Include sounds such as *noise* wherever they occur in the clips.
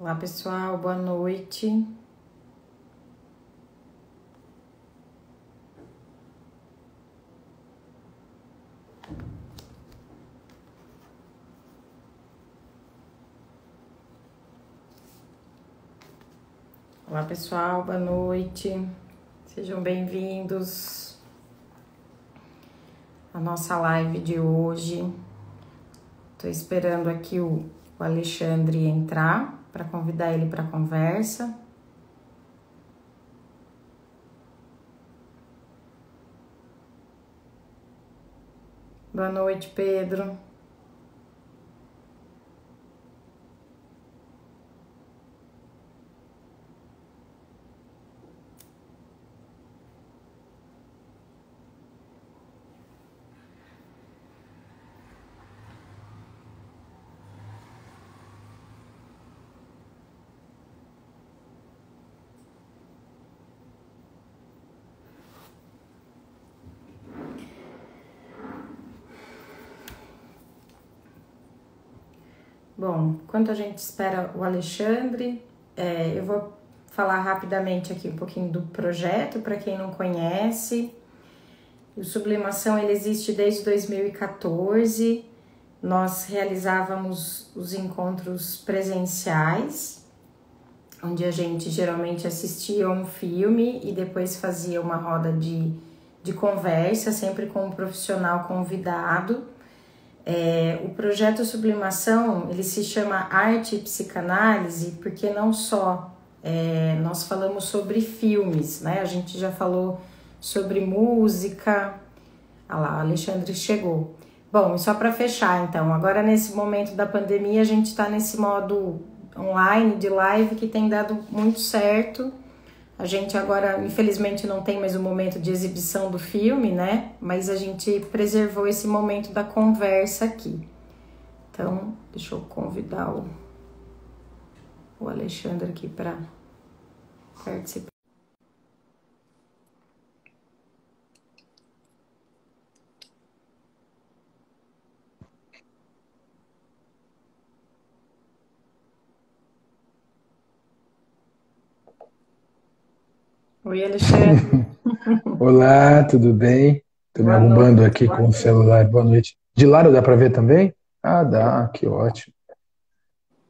Olá pessoal, boa noite. Olá pessoal, boa noite. Sejam bem-vindos à nossa live de hoje. Estou esperando aqui o, Alexandre entrar para convidar ele para conversa. Boa noite, Pedro. Bom, enquanto a gente espera o Alexandre, é, eu vou falar rapidamente aqui um pouquinho do projeto para quem não conhece. O Sublimação ele existe desde 2014. Nós realizávamos os encontros presenciais, onde a gente geralmente assistia um filme e depois fazia uma roda de, de conversa, sempre com um profissional convidado é, o projeto Sublimação ele se chama Arte e Psicanálise porque não só é, nós falamos sobre filmes, né? A gente já falou sobre música. Ah lá, Alexandre chegou. Bom, e só para fechar, então, agora nesse momento da pandemia a gente está nesse modo online de live que tem dado muito certo. A gente agora, infelizmente, não tem mais o momento de exibição do filme, né? Mas a gente preservou esse momento da conversa aqui. Então, deixa eu convidar o, o Alexandre aqui para participar. Oi, Alexandre. *laughs* Olá, tudo bem? Estou me arrumando aqui com o celular. Boa noite. De lado dá para ver também? Ah, dá, que ótimo.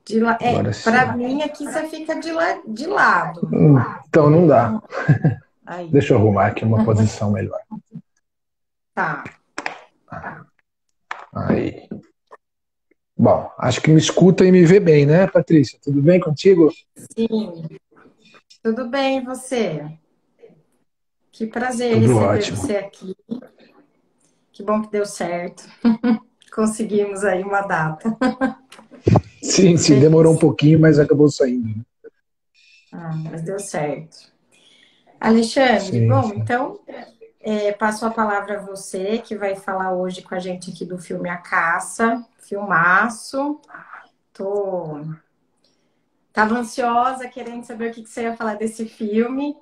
De la... É, para mim aqui você fica de, la... de lado. Então não dá. *laughs* Aí. Deixa eu arrumar aqui uma posição melhor. Tá. Aí. Bom, acho que me escuta e me vê bem, né, Patrícia? Tudo bem contigo? Sim. Tudo bem, e você? Que prazer Tudo receber ótimo. você aqui. Que bom que deu certo. *laughs* Conseguimos aí uma data. Sim, sim, demorou um pouquinho, mas acabou saindo. Né? Ah, mas deu certo. Alexandre, sim, bom, sim. então é, passo a palavra a você, que vai falar hoje com a gente aqui do filme A Caça, filmaço. Tô Tava ansiosa, querendo saber o que, você ia falar desse filme.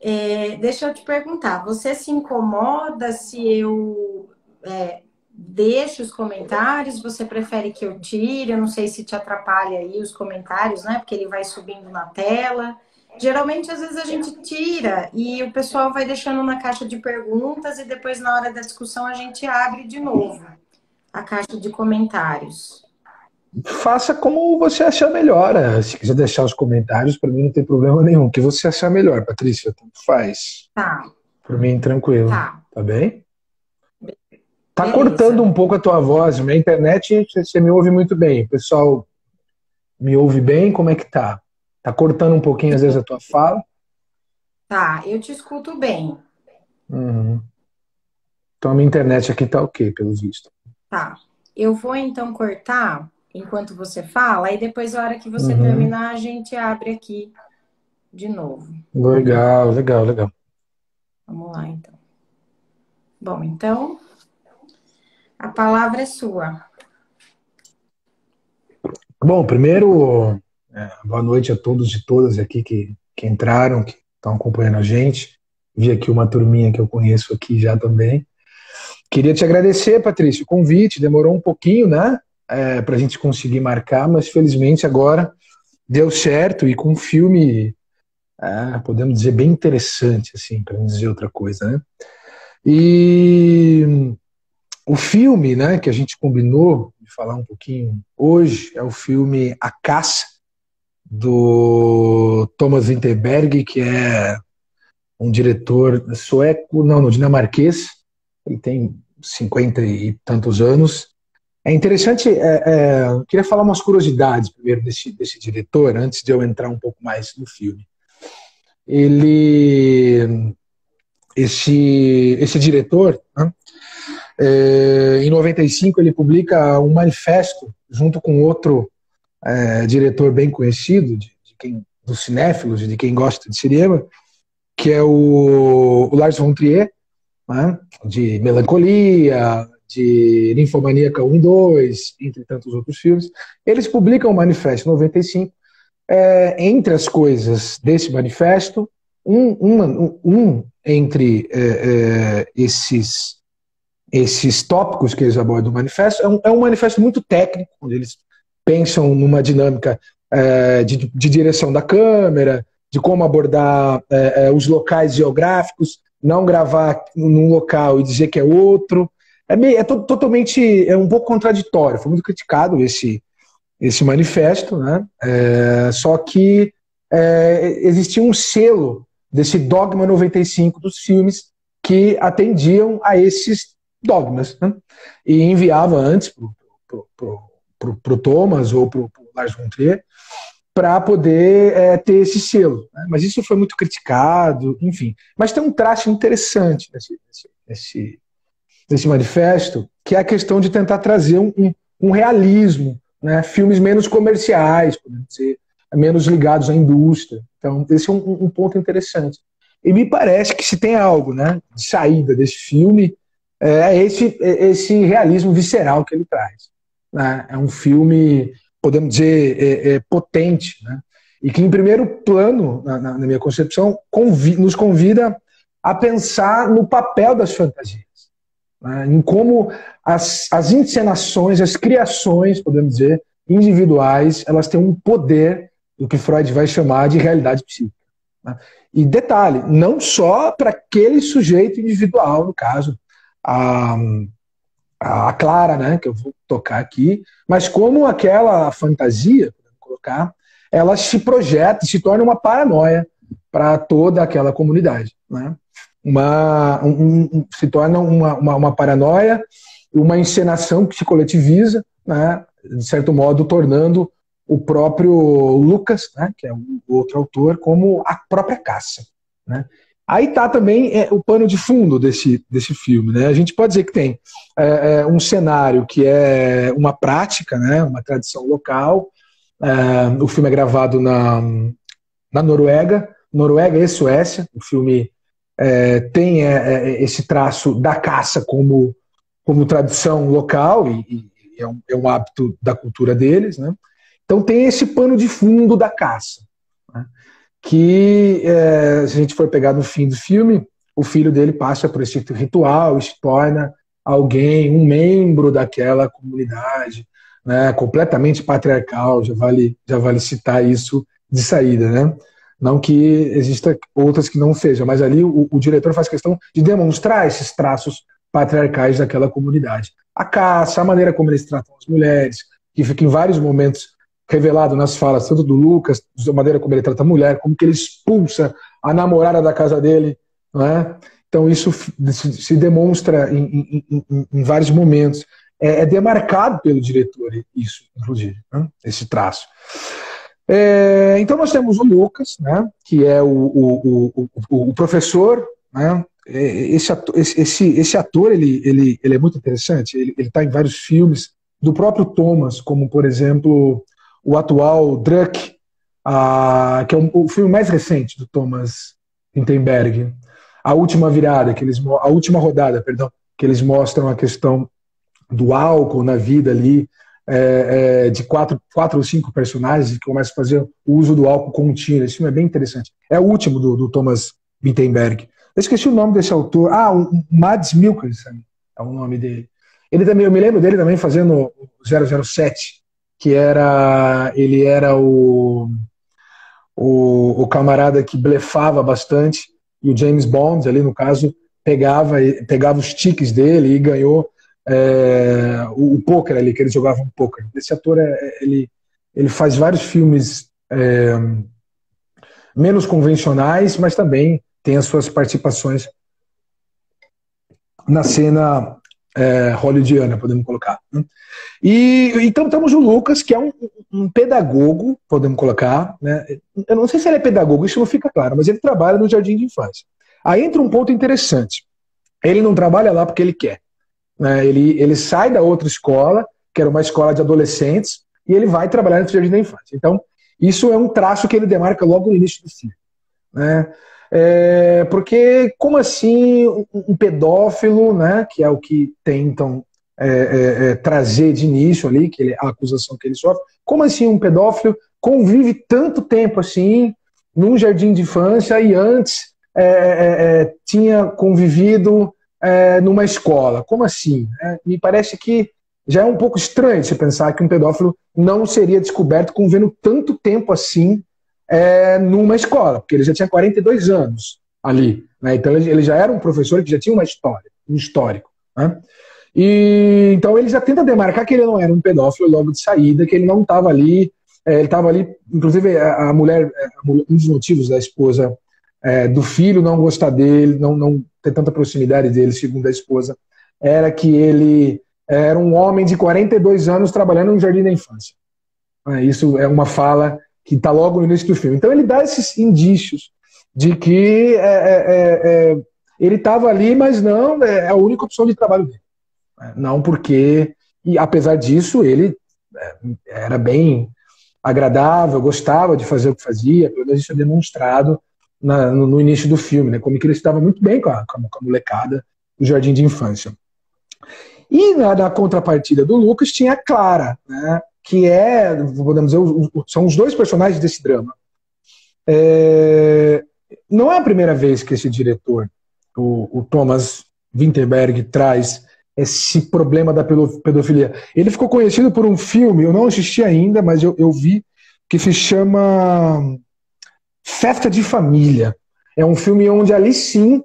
É, deixa eu te perguntar, você se incomoda se eu é, deixo os comentários? Você prefere que eu tire? Eu não sei se te atrapalha aí os comentários, né? Porque ele vai subindo na tela. Geralmente, às vezes, a gente tira e o pessoal vai deixando na caixa de perguntas e depois, na hora da discussão, a gente abre de novo a caixa de comentários faça como você achar melhor. Né? Se quiser deixar os comentários, para mim não tem problema nenhum. O que você achar melhor, Patrícia, tanto faz. Tá. Por mim, tranquilo. Tá. Tá bem? Tá Beleza. cortando um pouco a tua voz. Minha internet, você me ouve muito bem. O pessoal me ouve bem? Como é que tá? Tá cortando um pouquinho, às vezes, a tua fala? Tá, eu te escuto bem. Uhum. Então, a minha internet aqui tá ok, pelo visto. Tá. Eu vou, então, cortar enquanto você fala, e depois, na hora que você uhum. terminar, a gente abre aqui de novo. Legal, legal, legal. Vamos lá, então. Bom, então, a palavra é sua. Bom, primeiro, é, boa noite a todos e todas aqui que, que entraram, que estão acompanhando a gente. Vi aqui uma turminha que eu conheço aqui já também. Queria te agradecer, Patrícia, o convite. Demorou um pouquinho, né? É, para a gente conseguir marcar, mas felizmente agora deu certo e com um filme, é, podemos dizer, bem interessante, assim, para não dizer outra coisa, né? E o filme, né, que a gente combinou de falar um pouquinho hoje é o filme A Caça do Thomas Winterberg, que é um diretor sueco, não, no dinamarquês. Ele tem cinquenta e tantos anos. É interessante, é, é, queria falar umas curiosidades primeiro desse, desse diretor, antes de eu entrar um pouco mais no filme. Ele, esse, esse diretor, né, é, em 95 ele publica um manifesto junto com outro é, diretor bem conhecido de, de, quem, dos cinéfilos, de quem gosta de cinema, que é o, o Lars von Trier, né, de Melancolia, de Ninfomaníaca 1 e 2, entre tantos outros filmes. Eles publicam o Manifesto 95. É, entre as coisas desse manifesto, um, um, um entre é, é, esses, esses tópicos que eles abordam no manifesto é um, é um manifesto muito técnico, onde eles pensam numa dinâmica de, de, direção da câmera, de como abordar os locais geográficos, não gravar num local e dizer que é outro. É, meio, é to, totalmente, é um pouco contraditório. Foi muito criticado esse, esse manifesto, né? É, só que é, existia um selo desse dogma 95 dos filmes que atendiam a esses dogmas né? e enviava antes para o Thomas ou para o Lars von Trier para poder é, ter esse selo. Né? Mas isso foi muito criticado, enfim. Mas tem um traço interessante nesse, nesse, nesse, manifesto, que é a questão de tentar trazer um, um, realismo, né? filmes menos comerciais, podemos dizer, menos ligados à indústria. Então, esse é um, um ponto interessante. E me parece que se tem algo né, de saída desse filme, é esse, é esse realismo visceral que ele traz. Né? É um filme podemos dizer, é, é, potente, né? e que, em primeiro plano, na, na minha concepção, convi nos convida a pensar no papel das fantasias, né? em como as, as encenações, as criações, podemos dizer, individuais, elas têm um poder do que Freud vai chamar de realidade psíquica. Né? E detalhe, não só para aquele sujeito individual, no caso, a, a Clara, né, que eu vou tocar aqui, mas como aquela fantasia, colocar, ela se projeta, se torna uma paranoia para toda aquela comunidade. Né? Uma, um, um, se torna uma, uma, uma, paranoia, uma encenação que se coletiviza, né? de certo modo, tornando o próprio Lucas, né? que é o outro autor, como a própria caça. Né? Aí tá também é, o pano de fundo desse, desse filme. Né? A gente pode dizer que tem é, é, um cenário que é uma prática, né? uma tradição local. É, o filme é gravado na, na Noruega, Noruega e Suécia. O filme é, tem é, esse traço da caça como, como tradição local e, e um, é, um, hábito da cultura deles. Né? Então tem esse pano de fundo da caça que, é, se a gente for pegar no fim do filme, o filho dele passa por esse ritual e se torna alguém, um membro daquela comunidade, né, completamente patriarcal, já vale, já vale citar isso de saída, né? Não que exista outras que não sejam, mas ali o, o diretor faz questão de demonstrar esses traços patriarcais daquela comunidade. A caça, a maneira como eles tratam as mulheres, que fica em vários momentos revelado nas falas, tanto do Lucas, da maneira como ele trata a mulher, como que ele expulsa a namorada da casa dele, não é? Então isso se demonstra em, em, em, em vários momentos. É, é, demarcado pelo diretor isso, inclusive, né? esse traço. É, então nós temos o Lucas, né? que é o, o, o, o professor, né? É, esse, ator, esse, esse ator ele, ele, ele é muito interessante, ele está em vários filmes, do próprio Thomas, como por exemplo o atual Druck, a, que é o, filme mais recente do Thomas Vinterberg, a última virada, que eles, a última rodada, perdão, que eles mostram a questão do álcool na vida ali, é, é, de quatro, quatro ou cinco personagens que começam a fazer o uso do álcool contínuo. Esse filme é bem interessante. É o último do, do Thomas Vinterberg. Eu esqueci o nome desse autor. Ah, o Mads Mikkelsen é o nome dele. Ele também, eu me lembro dele também fazendo 007, que era ele era o, o, o camarada que blefava bastante, e o James Bond, ali no caso, pegava, pegava os tiques dele e ganhou é, o, o poker ali, que eles jogavam poker. Esse ator, é, ele, ele faz vários filmes é, menos convencionais, mas também tem as suas participações na cena é, hollywoodiana, podemos colocar. Né? E então temos o Lucas, que é um, um, pedagogo, podemos colocar. Né? Eu não sei se ele é pedagogo, isso não fica claro, mas ele trabalha no jardim de infância. Aí entra um ponto interessante. Ele não trabalha lá porque ele quer. Né? Ele, ele sai da outra escola, que era uma escola de adolescentes, e ele vai trabalhar no jardim da infância. Então, isso é um traço que ele demarca logo no início do filme. Né? É, porque, como assim um pedófilo, né, que é o que tentam é, é, é, trazer de início ali, que ele, a acusação que ele sofre, como assim um pedófilo convive tanto tempo assim num jardim de infância e antes é, é, tinha convivido numa escola? Como assim? me parece que já é um pouco estranho você pensar que um pedófilo não seria descoberto convivendo tanto tempo assim é, numa escola, porque ele já tinha 42 anos ali. Né? Então ele já era um professor que já tinha uma história, um histórico. Né? E então ele já tenta demarcar que ele não era um pedófilo logo de saída, que ele não estava ali, é, ele estava ali, inclusive a, mulher, é, um dos motivos da esposa é, do filho não gostar dele, não, não ter tanta proximidade dele, segundo a esposa, era que ele era um homem de 42 anos trabalhando no jardim da infância. É, isso é uma fala que está logo no início do filme. Então ele dá esses indícios de que é, é, é, é ele estava ali, mas não é, é a única opção de trabalho dele. Não porque, e apesar disso, ele era bem agradável, gostava de fazer o que fazia, pelo menos isso é demonstrado na, no, no, início do filme, né? como que ele estava muito bem com a, com a molecada do jardim de infância. E na, na, contrapartida do Lucas tinha a Clara, né? que é, podemos dizer, são os dois personagens desse drama. É, não é a primeira vez que esse diretor, o, o Thomas Winterberg, traz esse problema da pedofilia. Ele ficou conhecido por um filme, eu não assisti ainda, mas eu, eu vi, que se chama Festa de Família. É um filme onde ali sim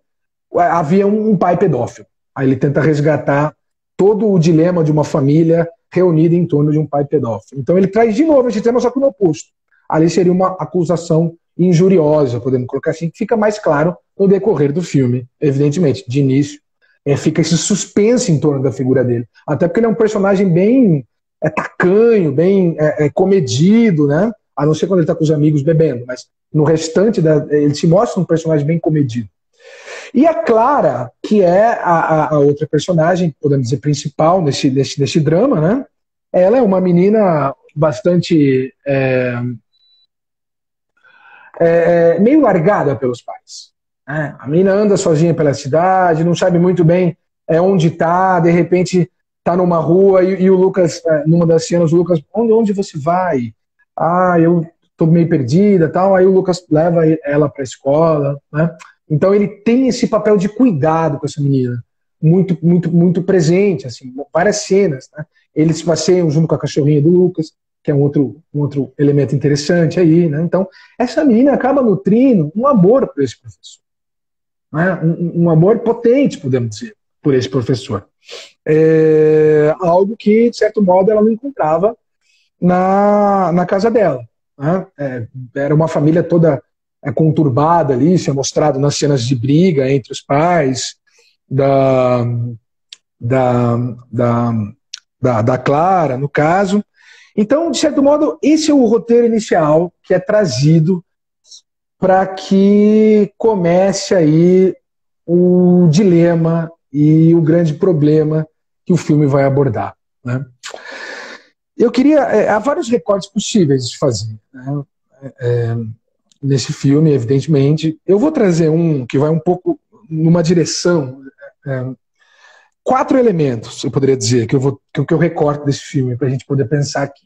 havia um pai pedófilo. Aí ele tenta resgatar todo o dilema de uma família reunida em torno de um pai pedófilo. Então ele traz de novo esse tema, só que no oposto. Ali seria uma acusação injuriosa, podemos colocar assim, que fica mais claro no decorrer do filme, evidentemente. De início, é, fica esse suspense em torno da figura dele. Até porque ele é um personagem bem é, tacanho, bem é, é, comedido, né? A não ser quando ele está com os amigos bebendo, mas no restante, da, ele se mostra um personagem bem comedido. E a Clara, que é a, a, outra personagem, podemos dizer, principal nesse, nesse, nesse drama, né? Ela é uma menina bastante. É, é, meio largada pelos pais. Né? A menina anda sozinha pela cidade, não sabe muito bem é, onde está, de repente está numa rua e, e, o Lucas, é, numa das cenas, o Lucas, onde, onde você vai? Ah, eu estou meio perdida, tal. Aí o Lucas leva ela para a escola, né? Então ele tem esse papel de cuidado com essa menina, muito, muito, muito presente, assim, várias cenas. Né? Eles passeiam junto com a cachorrinha do Lucas, que é um outro, um outro elemento interessante aí. Né? Então, essa menina acaba nutrindo um amor por esse professor. Né? Um, um, amor potente, podemos dizer, por esse professor. É algo que, de certo modo, ela não encontrava na, na casa dela. Né? É, era uma família toda é, conturbada ali, isso é mostrado nas cenas de briga entre os pais da, da, da, da, da Clara, no caso. Então, de certo modo, esse é o roteiro inicial que é trazido para que comece aí o dilema e o grande problema que o filme vai abordar. Né? Eu queria. É, há vários recortes possíveis de fazer. Né? É, nesse filme, evidentemente. Eu vou trazer um que vai um pouco numa direção. É, quatro elementos, eu poderia dizer, que eu, vou, que, eu recorto desse filme, para a gente poder pensar aqui.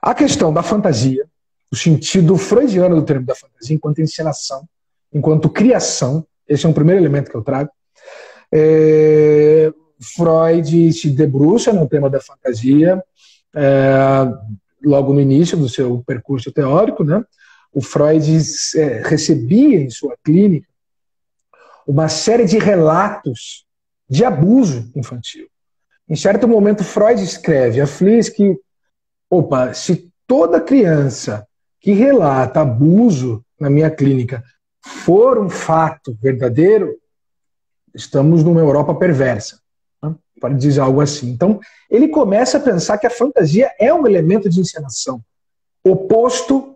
A questão da fantasia, o sentido freudiano do termo da fantasia, enquanto encenação, enquanto criação, esse é um primeiro elemento que eu trago. É, Freud se debruça no tema da fantasia é, logo no início do seu percurso teórico, né? O Freud é, recebia em sua clínica uma série de relatos de abuso infantil. Em certo momento, Freud escreve a Fliss que, opa, se toda criança que relata abuso na minha clínica for um fato verdadeiro, estamos numa Europa perversa. Para dizer algo assim. Então, ele começa a pensar que a fantasia é um elemento de encenação oposto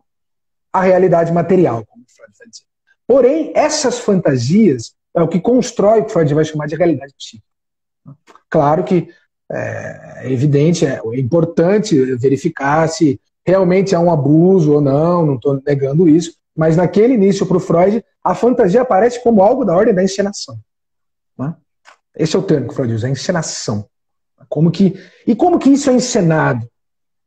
à realidade material, como Freud vai dizer. Porém, essas fantasias é o que constrói o que Freud vai chamar de realidade psíquica. Claro que é, é evidente, é, é importante verificar se realmente há um abuso ou não, não estou negando isso, mas naquele início para o Freud, a fantasia aparece como algo da ordem da encenação. Né? Esse é o termo que Freud usa, a encenação. Como que, e como que isso é encenado?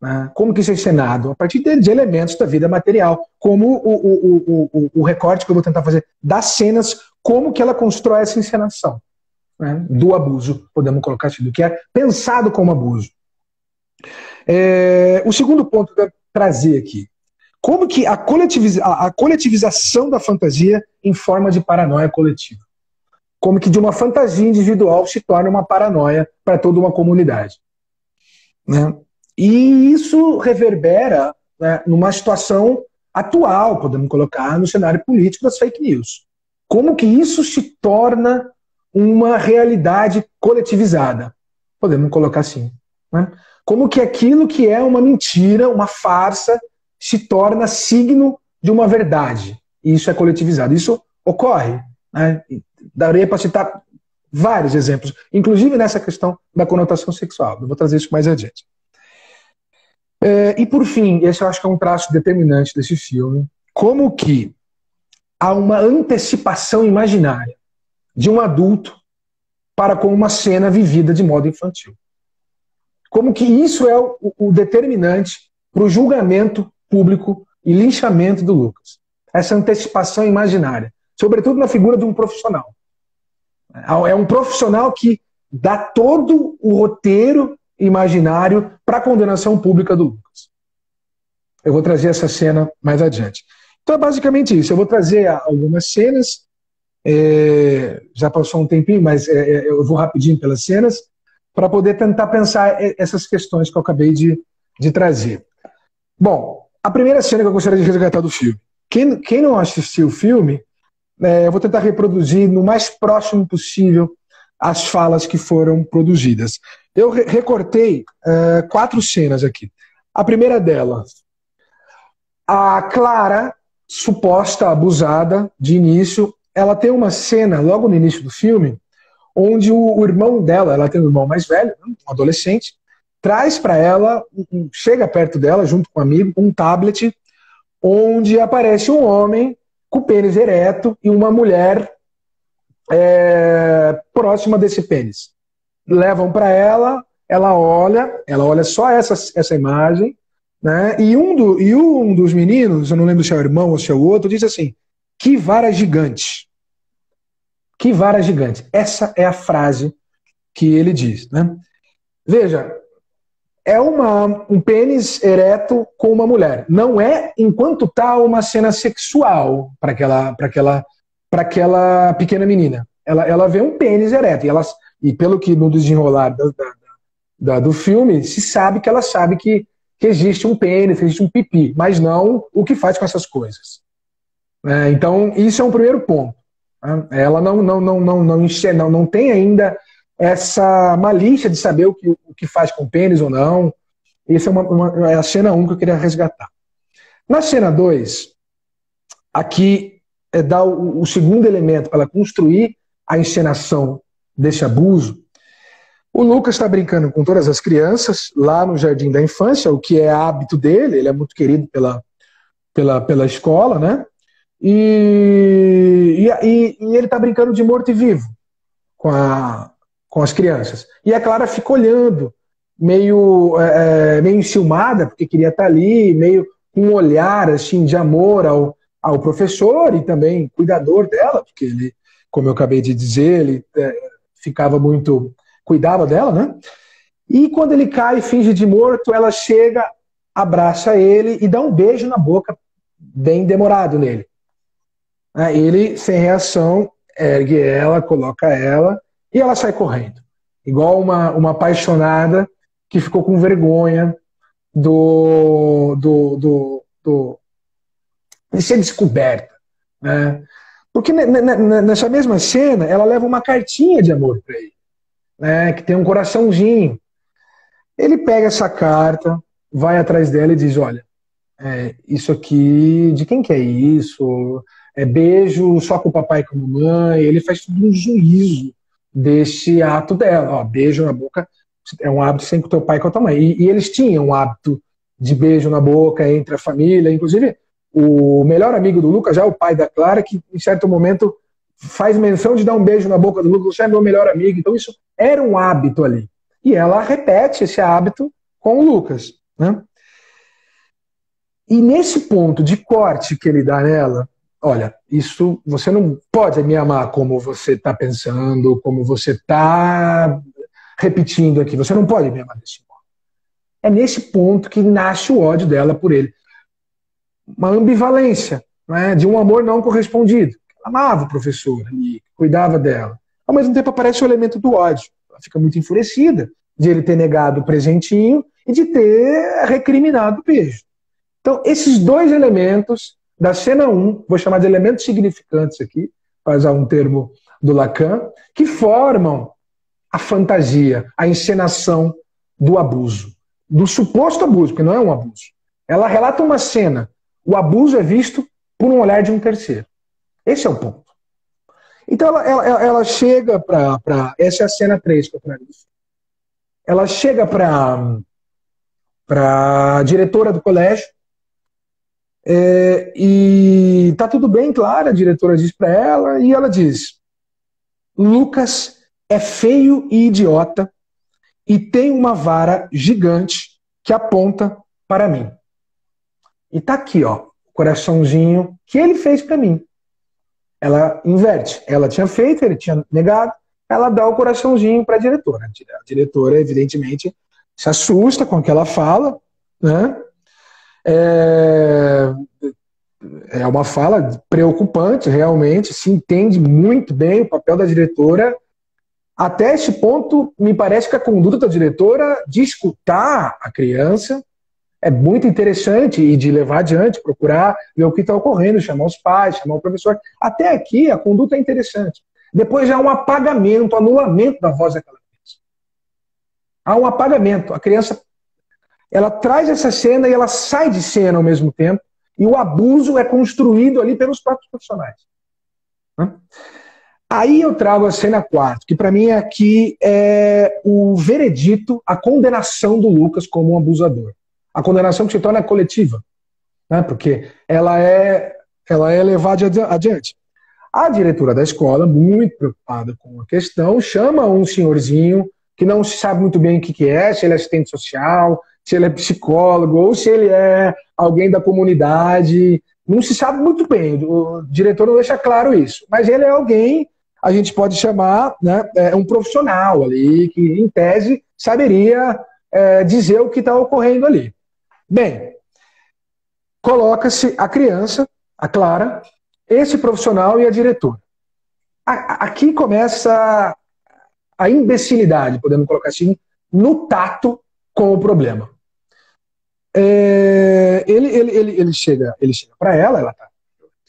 Né? Como que isso é encenado? A partir de, de elementos da vida material, como o, o, o, o, recorte que eu vou tentar fazer das cenas, como que ela constrói essa encenação né? do abuso, podemos colocar assim, do que é pensado como abuso. É, o segundo ponto que eu trazer aqui, como que a, coletiviza a coletivização da fantasia em forma de paranoia coletiva. Como que de uma fantasia individual se torna uma paranoia para toda uma comunidade. Né? E isso reverbera né, numa situação atual, podemos colocar, no cenário político das fake news. Como que isso se torna uma realidade coletivizada? Podemos colocar assim. Né? Como que aquilo que é uma mentira, uma farsa, se torna signo de uma verdade. E isso é coletivizado. Isso ocorre. Né? Daria para citar vários exemplos, inclusive nessa questão da conotação sexual. Eu vou trazer isso mais adiante. É, e por fim, esse eu acho que é um traço determinante desse filme, como que há uma antecipação imaginária de um adulto para com uma cena vivida de modo infantil. Como que isso é o, o determinante para o julgamento público e linchamento do Lucas. Essa antecipação imaginária, sobretudo na figura de um profissional. É um profissional que dá todo o roteiro imaginário para a condenação pública do Lucas. Eu vou trazer essa cena mais adiante. Então é basicamente isso. Eu vou trazer algumas cenas. É, já passou um tempinho, mas é, é eu vou rapidinho pelas cenas para poder tentar pensar essas questões que eu acabei de, de trazer. Bom, a primeira cena que eu gostaria de resgatar do filme. Quem, quem não assistiu o filme, é, eu vou tentar reproduzir no mais próximo possível as falas que foram produzidas. Eu re recortei é, quatro cenas aqui. A primeira delas, a Clara, suposta abusada de início, ela tem uma cena logo no início do filme onde o, irmão dela, ela tem um irmão mais velho, um adolescente, traz para ela, chega perto dela, junto com um amigo, um tablet, onde aparece um homem com o pênis ereto e uma mulher é, próxima desse pênis. Levam para ela, ela olha, ela olha só essa, essa imagem, né? E um, do, e um dos meninos, eu não lembro se é o irmão ou se é o outro, diz assim: que vara gigante. Que vara gigante. Essa é a frase que ele diz. Né? Veja, é uma, um pênis ereto com uma mulher. Não é, enquanto tal, uma cena sexual para aquela, aquela, aquela pequena menina. Ela, ela vê um pênis ereto. E, ela, e pelo que no desenrolar da, da, da, do filme, se sabe que ela sabe que, que existe um pênis, existe um pipi, mas não o que faz com essas coisas. É, então, isso é um primeiro ponto. Né? Ela não, não, não, não, não, não, não tem ainda essa malícia de saber o que, o que faz com o pênis ou não. Essa é, uma, uma, é a cena 1 um que eu queria resgatar. Na cena 2, aqui é dar o, o segundo elemento para construir a encenação desse abuso. O Lucas está brincando com todas as crianças lá no jardim da infância, o que é hábito dele, ele é muito querido pela, pela, pela escola, né? E, e, e ele está brincando de morto e vivo com, a, com as crianças. E a Clara fica olhando, meio, é, é meio enciumada, porque queria estar ali, meio com um olhar assim, de amor ao, ao professor e também cuidador dela, porque ele, como eu acabei de dizer, ele é, ficava muito. cuidava dela, né? E quando ele cai, finge de morto, ela chega, abraça ele e dá um beijo na boca, bem demorado nele. Ele, sem reação, ergue ela, coloca ela e ela sai correndo. Igual uma, uma apaixonada que ficou com vergonha do, do, do, do de ser descoberta. Né? Porque nessa mesma cena, ela leva uma cartinha de amor para ele, né? que tem um coraçãozinho. Ele pega essa carta, vai atrás dela e diz: Olha, é, isso aqui, de quem que é isso? É beijo só com o papai e com a mamãe. Ele faz tudo um juízo desse ato dela. Ó, beijo na boca é um hábito sem com o teu pai com a tua mãe. E, e eles tinham um hábito de beijo na boca entre a família. Inclusive, o melhor amigo do Lucas, já o pai da Clara, que em certo momento faz menção de dar um beijo na boca do Lucas, você é meu melhor amigo. Então, isso era um hábito ali. E ela repete esse hábito com o Lucas. Né? E nesse ponto de corte que ele dá nela, olha, isso você não pode me amar como você está pensando, como você está repetindo aqui. Você não pode me amar desse modo. É nesse ponto que nasce o ódio dela por ele. Uma ambivalência né, de um amor não correspondido. Ela amava o professor e cuidava dela. Ao mesmo tempo aparece o elemento do ódio. Ela fica muito enfurecida de ele ter negado o presentinho e de ter recriminado o beijo. Então, esses dois elementos da cena 1, vou chamar de elementos significantes aqui, para usar um termo do Lacan, que formam a fantasia, a encenação do abuso, do suposto abuso, porque não é um abuso. Ela relata uma cena, o abuso é visto por um olhar de um terceiro. Esse é o ponto. Então ela, ela, ela chega para. Essa é a cena 3 que eu trago. Ela chega para a diretora do colégio é, e tá tudo bem, claro, a diretora diz para ela, e ela diz: Lucas é feio e idiota e tem uma vara gigante que aponta para mim. E tá aqui, ó, o coraçãozinho que ele fez para mim. Ela inverte. Ela tinha feito, ele tinha negado. Ela dá o coraçãozinho para a diretora. A diretora, evidentemente, se assusta com o que ela fala, né? É, é uma fala preocupante, realmente. Se entende muito bem o papel da diretora até esse ponto, me parece que a conduta da diretora de escutar a criança é muito interessante e de levar adiante, procurar ver o que está ocorrendo, chamar os pais, chamar o professor. Até aqui a conduta é interessante. Depois há um apagamento, anulamento da voz daquela criança. Há um apagamento. A criança ela traz essa cena e ela sai de cena ao mesmo tempo, e o abuso é construído ali pelos próprios profissionais. Aí eu trago a cena 4, que para mim aqui é o veredito, a condenação do Lucas como um abusador. A condenação que se torna coletiva, né? porque ela é, ela é levada adiante. A diretora da escola, muito preocupada com a questão, chama um senhorzinho que não se sabe muito bem o que é, se ele é assistente social, se ele é psicólogo, ou se ele é alguém da comunidade. Não se sabe muito bem, o diretor não deixa claro isso. Mas ele é alguém a gente pode chamar né, é, um profissional ali, que em tese saberia é, dizer o que está ocorrendo ali. Bem, coloca-se a criança, a Clara, esse profissional e a diretora. Aqui começa a imbecilidade, podemos colocar assim, no tato com o problema. É, ele, ele, ele, ele chega, ele chega para ela, ela tá,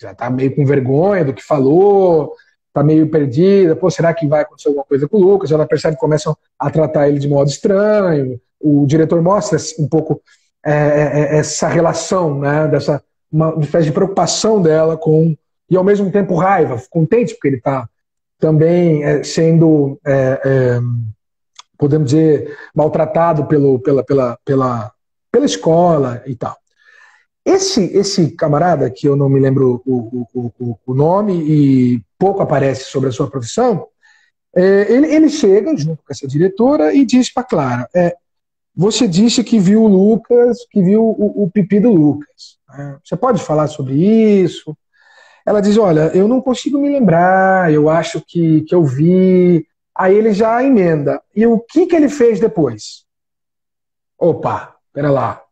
já está meio com vergonha do que falou, tá meio perdida, pô, será que vai acontecer alguma coisa com o Lucas? Ela percebe que começam a tratar ele de modo estranho. O diretor mostra um pouco é, é, é essa relação, né, dessa uma espécie de preocupação dela com e ao mesmo tempo raiva, contente porque ele está também é, sendo, é, é, podemos dizer, maltratado pelo, pela, pela, pela, pela escola e tal. Esse, esse camarada, que eu não me lembro o, o, o, o nome e pouco aparece sobre a sua profissão, é, ele, ele, chega junto com essa diretora e diz para Clara: é, Você disse que viu o Lucas, que viu o, o pipi do Lucas. Né? Você pode falar sobre isso? Ela diz: Olha, eu não consigo me lembrar, eu acho que, que eu vi. Aí ele já emenda. E o que, que ele fez depois? Opa, pera lá.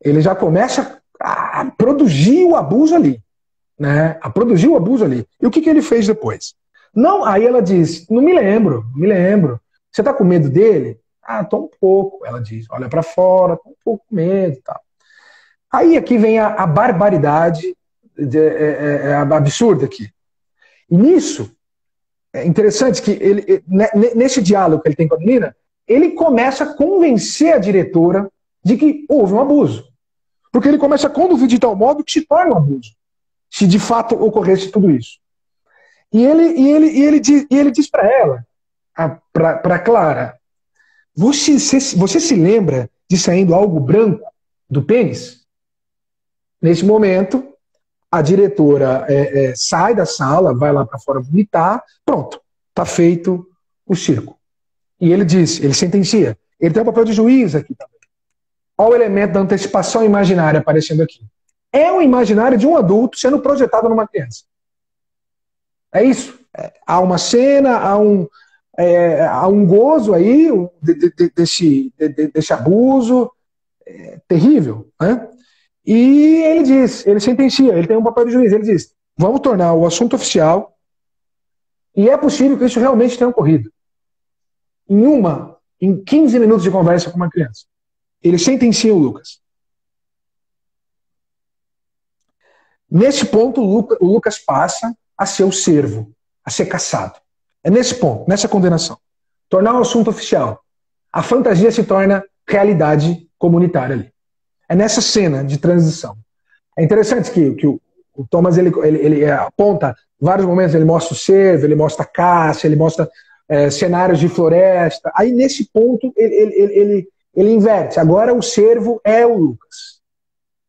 Ele já começa a produzir o abuso ali. Né? A produzir o abuso ali. E o que, que ele fez depois? Não, aí ela diz: Não me lembro, me lembro. Você tá com medo dele? Ah, tô um pouco. Ela diz: Olha para fora, tô um pouco com medo e tal. Aí aqui vem a, a barbaridade de, é, é, é absurda aqui. E nisso, é interessante que ele, nesse diálogo que ele tem com a menina, ele começa a convencer a diretora de que houve um abuso. Porque ele começa a conduzir de tal modo que se torna um abuso. Se de fato ocorresse tudo isso. E ele, e ele, e ele, diz, e ele diz para ela, para Clara, você, você, se lembra de saindo algo branco do pênis? Nesse momento, a diretora é, é, sai da sala, vai lá para fora vomitar, pronto, está feito o circo. E ele diz, ele sentencia. Ele tem o papel de juiz aqui também. Olha o elemento da antecipação imaginária aparecendo aqui. É o imaginário de um adulto sendo projetado numa criança. É isso. É, há uma cena, há um, é, há um gozo aí de, de, de, desse, desse abuso é, terrível. Né? E ele diz, ele sentencia, ele tem um papel de juiz, ele diz: vamos tornar o assunto oficial e é possível que isso realmente tenha ocorrido. Em uma, em 15 minutos de conversa com uma criança. Ele sentencia o Lucas. Nesse ponto, o Lucas passa a ser o servo, a ser caçado. É nesse ponto, nessa condenação. Tornar o assunto oficial. A fantasia se torna realidade comunitária ali. É nessa cena de transição. É interessante que, que o, o Thomas ele, ele, ele, aponta vários momentos, ele mostra o servo, ele mostra a caça, ele mostra é, cenários de floresta. Aí nesse ponto ele, ele, ele, ele inverte. Agora o servo é o Lucas.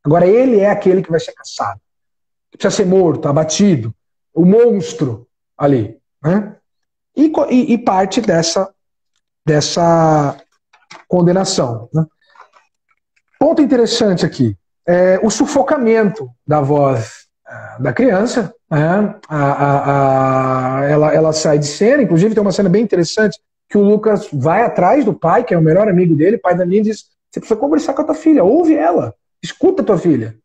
Agora ele é aquele que vai ser caçado. Que precisa ser morto, abatido. O monstro ali. Né? E, e, e parte dessa, dessa condenação. Né? Ponto interessante aqui. É o sufocamento da voz é, da criança. Né? A, a, a, ela, ela sai de cena, inclusive tem uma cena bem interessante que o Lucas vai atrás do pai, que é o melhor amigo dele, pai da menina, diz: Você precisa conversar com a tua filha, ouve ela, escuta a tua filha.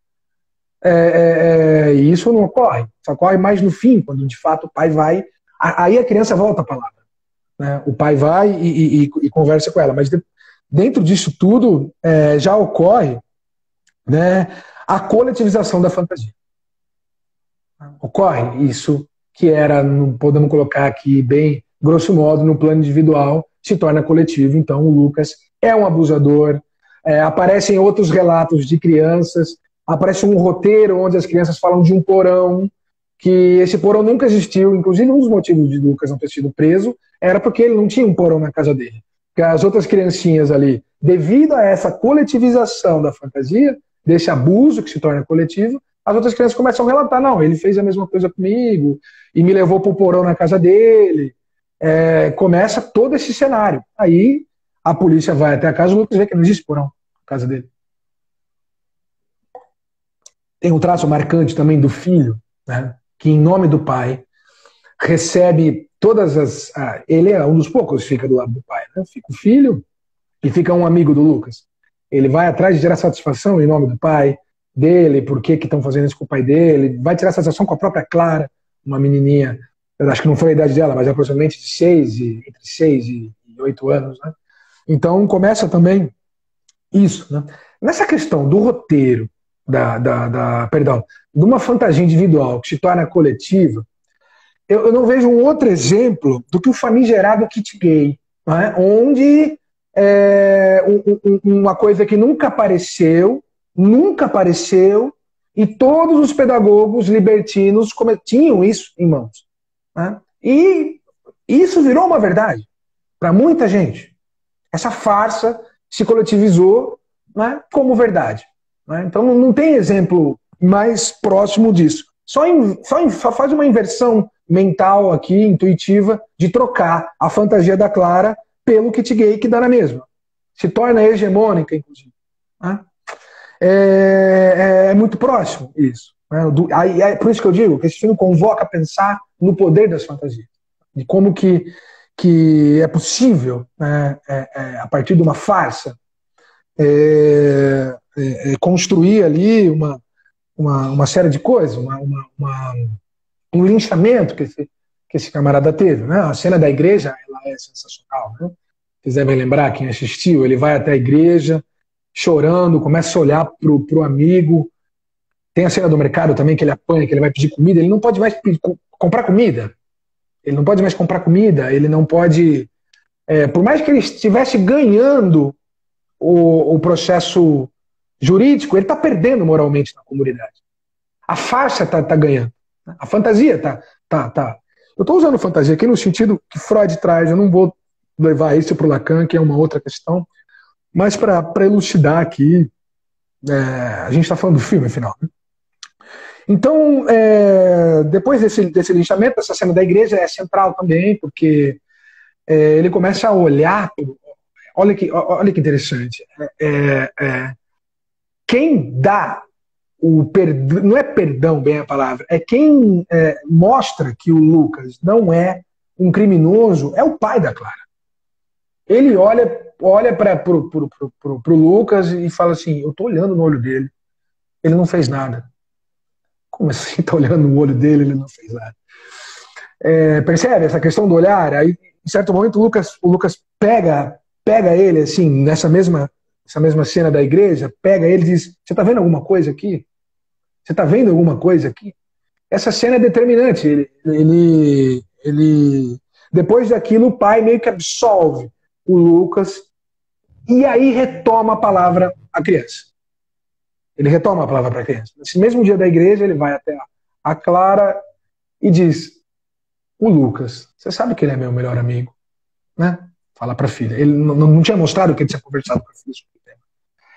É, é, é, e isso não ocorre, só ocorre mais no fim, quando de fato o pai vai. Aí a criança volta a palavra. Né? O pai vai e, e, e, conversa com ela, mas dentro disso tudo é, já ocorre né, a coletivização da fantasia. Ocorre isso que era, podemos colocar aqui bem grosso modo, no plano individual, se torna coletivo. Então, o Lucas é um abusador. É, aparecem outros relatos de crianças. Aparece um roteiro onde as crianças falam de um porão, que esse porão nunca existiu. Inclusive, um dos motivos de Lucas não ter sido preso era porque ele não tinha um porão na casa dele. Porque as outras criancinhas ali, devido a essa coletivização da fantasia, desse abuso que se torna coletivo, as outras crianças começam a relatar: não, ele fez a mesma coisa comigo e me levou para o porão na casa dele é, começa todo esse cenário. Aí a polícia vai até a casa, o Lucas vê que não existe porão na casa dele. Tem um traço marcante também do filho, né, que em nome do pai recebe todas as. Ah, ele é um dos poucos que fica do lado do pai. Né? Fica o filho e fica um amigo do Lucas. Ele vai atrás de tirar satisfação em nome do pai dele, por que estão fazendo isso com o pai dele, vai tirar satisfação com a própria Clara, uma menininha eu acho que não foi a idade dela, mas é aproximadamente de seis, e, entre 6 e, oito anos. Né? Então começa também isso. Né? Nessa questão do roteiro, da, da, da, perdão, de uma fantasia individual que se torna coletiva, eu, eu não vejo um outro exemplo do que o famigerado kit gay, né? onde é, um, um, uma coisa que nunca apareceu, nunca apareceu, e todos os pedagogos libertinos tinham isso em mãos. Né? E isso virou uma verdade para muita gente. Essa farsa se coletivizou né, como verdade. Né? Então não tem exemplo mais próximo disso. Só, em, só, em, só faz uma inversão mental aqui, intuitiva, de trocar a fantasia da Clara pelo kit gay que dá na mesma. Se torna hegemônica, inclusive. Né? É, é, é, muito próximo isso. Né? Do, aí, é por isso que eu digo que esse filme convoca a pensar no poder das fantasias, de como que, que é possível, né, é, é, a partir de uma farsa, é, é, é, construir ali uma, uma, uma, série de coisas, uma, uma, um linchamento que esse, que esse camarada teve. Né? A cena da igreja ela é sensacional. Né? Vocês devem lembrar, quem assistiu, ele vai até a igreja chorando, começa a olhar para o amigo. Tem a cena do mercado também que ele apanha, que ele vai pedir comida. Ele não pode mais comprar comida. Ele não pode mais comprar comida. Ele não pode. É, por mais que ele estivesse ganhando o, o processo jurídico, ele está perdendo moralmente na comunidade. A farsa está tá ganhando. A fantasia está. Tá, tá. Eu estou usando fantasia aqui no sentido que Freud traz, eu não vou levar isso para o Lacan, que é uma outra questão, mas para elucidar aqui, é, a gente está falando do filme, afinal. Né? Então, é, depois desse, desse linchamento, essa cena da igreja é central também, porque é, ele começa a olhar. Olha que, olha que interessante. É, é, é quem dá o perdão, não é perdão bem a palavra, é quem mostra que o Lucas não é um criminoso, é o pai da Clara. Ele olha olha para o Lucas e fala assim: Eu estou olhando no olho dele, ele não fez nada. Como assim *laughs* está olhando no olho dele ele não fez nada? É, percebe essa questão do olhar? Aí, em certo momento, o Lucas, o Lucas pega, pega ele, assim, nessa mesma, essa mesma cena da igreja, pega ele e diz: Você está vendo alguma coisa aqui? Você está vendo alguma coisa aqui? Essa cena é determinante. Ele, ele, ele, depois daquilo, o pai meio que absolve o Lucas, e aí retoma a palavra à criança. Ele retoma a palavra para a criança. Nesse mesmo dia da igreja, ele vai até a Clara e diz: O Lucas, você sabe que ele é meu melhor amigo, né? Fala para a filha. Ele não, não, tinha mostrado que ele tinha conversado com a filha sobre o tema.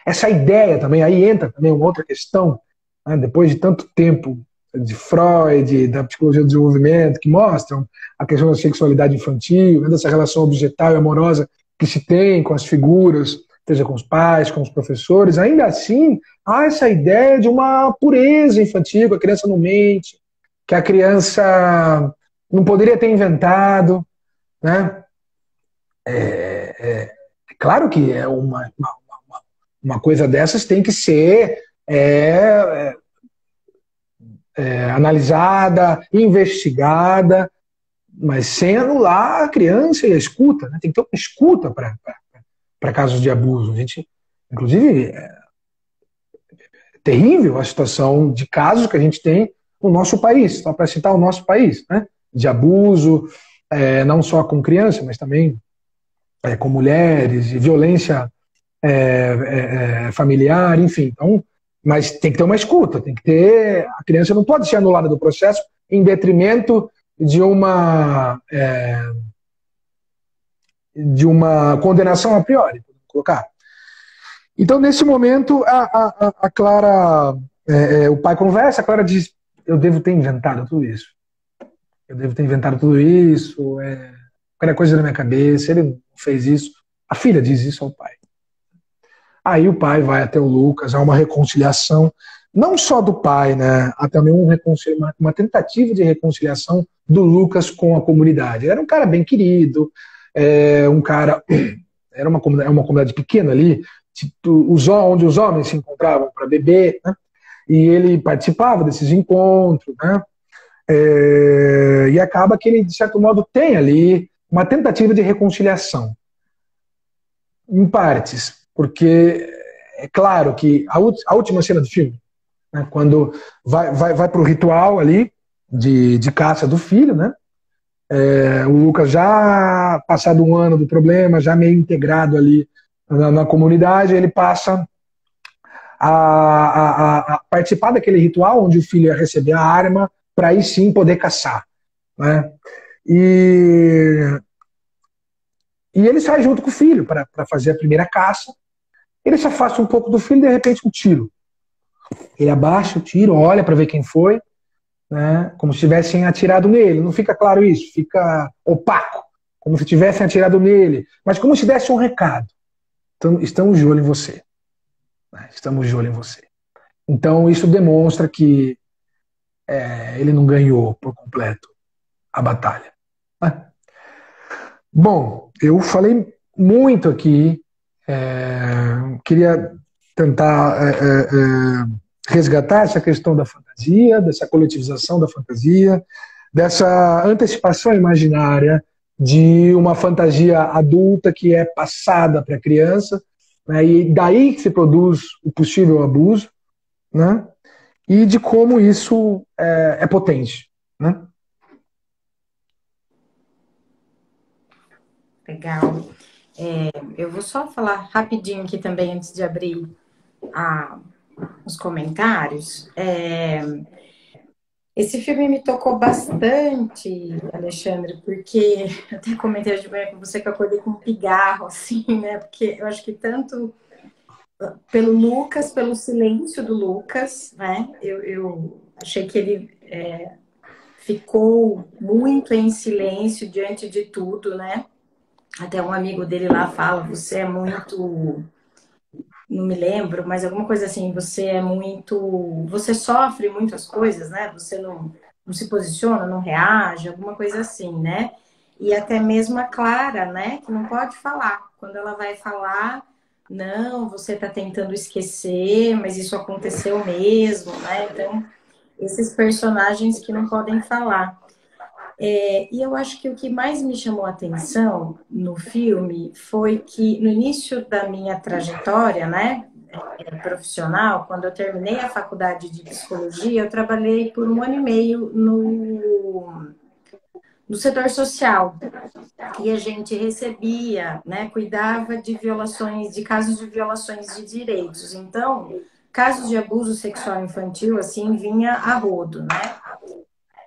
Essa ideia também, aí entra também uma outra questão, né? depois de tanto tempo de Freud, da psicologia do desenvolvimento, que mostram a questão da sexualidade infantil, né? dessa relação objetal e amorosa que se tem com as figuras, seja com os pais, com os professores, ainda assim há essa ideia de uma pureza infantil, que a criança não mente, que a criança não poderia ter inventado, né? É, é, é claro que é uma, uma, uma, uma, coisa dessas tem que ser é, é, é analisada, investigada, mas sem anular a criança e a escuta. Né? Tem que ter uma escuta para casos de abuso. A gente, inclusive, é, terrível a situação de casos que a gente tem no nosso país, só para citar o nosso país, né? de abuso, é, não só com crianças, mas também é, com mulheres, de violência é, é, é, familiar, enfim. Então, mas tem que ter uma escuta, tem que ter. A criança não pode ser anulada do processo em detrimento de uma é, de uma condenação a priori, colocar. Então, nesse momento, a, a, a Clara, é, é, o pai conversa, a Clara diz: Eu devo ter inventado tudo isso. Eu devo ter inventado tudo isso. É, qualquer coisa na minha cabeça. Ele fez isso. A filha diz isso ao pai. Aí o pai vai até o Lucas, há uma reconciliação não só do pai, né? Há também um uma, uma tentativa de reconciliação do Lucas com a comunidade. Era um cara bem querido, é, um cara. *clears throat* Era uma comunidade, uma comunidade pequena ali, os, onde os homens se encontravam para beber, né? e ele participava desses encontros, né? É, e acaba que ele, de certo modo, tem ali uma tentativa de reconciliação, em partes, porque é claro que a, a última cena do filme né? Quando vai, vai, vai para o ritual ali de, de caça do filho, né? É, o Lucas já passado um ano do problema, já meio integrado ali na, na comunidade, ele passa a, a, a, participar daquele ritual onde o filho ia receber a arma para aí sim poder caçar. Né? E, e ele sai junto com o filho para fazer a primeira caça. Ele se afasta um pouco do filho e de repente um tiro. Ele abaixa o tiro, olha para ver quem foi, né, como se tivessem atirado nele. Não fica claro isso, fica opaco, como se tivessem atirado nele, mas como se desse um recado. Então, estamos de olho em você. Né, estamos de olho em você. Então, isso demonstra que é, ele não ganhou por completo a batalha. Né? Bom, eu falei muito aqui É, queria tentar é, é, é, resgatar essa questão da fantasia, dessa coletivização da fantasia, dessa antecipação imaginária de uma fantasia adulta que é passada para a criança, né, e daí que se produz o possível abuso, né, e de como isso é, é potente. Né? Legal. É, eu vou só falar rapidinho aqui também, antes de abrir a, os comentários. É, esse filme me tocou bastante, Alexandre, porque eu até comentei de manhã com você que eu acordei com um pigarro, assim, né? Porque eu acho que tanto pelo Lucas, pelo silêncio do Lucas, né? Eu, eu achei que ele é, ficou muito em silêncio diante de tudo, né? Até um amigo dele lá fala: você é muito. Não me lembro, mas alguma coisa assim, você é muito. Você sofre muitas coisas, né? Você não, não se posiciona, não reage, alguma coisa assim, né? E até mesmo a Clara, né? Que não pode falar. Quando ela vai falar, não, você está tentando esquecer, mas isso aconteceu mesmo, né? Então, esses personagens que não podem falar. É, e eu acho que o que mais me chamou a atenção no filme foi que no início da minha trajetória, né, é, profissional, quando eu terminei a faculdade de psicologia, eu trabalhei por um ano e meio no, no setor social. E a gente recebia, né, cuidava de violações, de casos de violações de direitos. Então, casos de abuso sexual infantil, assim, vinha a rodo, né?